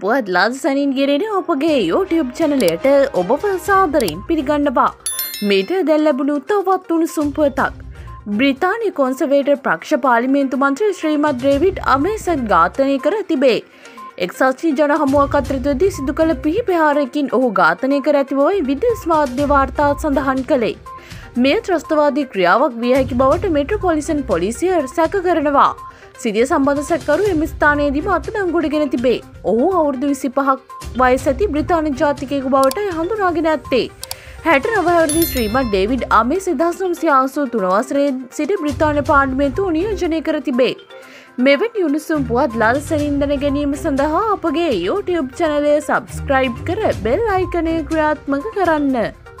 පුවත් ලාද සැනින් ගෙරෙන ඔපගේ YouTube චැනලයට ඔබ සාදරයෙන් පිළිගන්නවා. මේට දැල් ලැබුණු තවත් වුණු සුම්පුවතක්. බ්‍රිතානි කොන්සවේට ප්‍රක්ෂ පාලිමේන්තු මන්ත්‍රී ශ්‍රීමත් ද්‍රේවිට් අමේසන් ඝාතනය කර තිබේ. එක්සාචී ජන හමුවක් අතරතුදී සිදු කළ පිහිපහාරකින් ඔහු ඝාතනය කර ඇතිවෝයි විදෙස් මාධ්‍ය වාර්තාත් සඳහන් කළේ. මේ ත්‍රස්තවාදී ක්‍රියාවක් විය හැකි බවට මෙට්‍රපොලිසන් පොලිසිය සැක කරනවා. සිදිය සම්බඳ සැකරු එම ස්ථානයේදීම අත්අඩංගුවටගෙන තිබේ. ඔහු අවුරුදු විසි පහක් වයස ඇති බ්‍රිතානි ජාතිකයෙකු බවට හඳුනාගෙන ඇත්තේ. හැට නවහරදි ශ්‍රීමත් ඩේවිඩ් අමේ සිදහසුම් සියාසු තුනවසරේ සිට බ්‍රිතාන පාණ්ඩමේතු නියෝජනය කර තිබේ. මෙවන් යුනිසුම් පුවත් ලල් සැනින්දන ගැනීම සඳහා අපගේ YouTube චනලය සබස්ක්‍රයිබ් කර බෙල් අයිකනය ක්‍රියාත්මක කරන්න.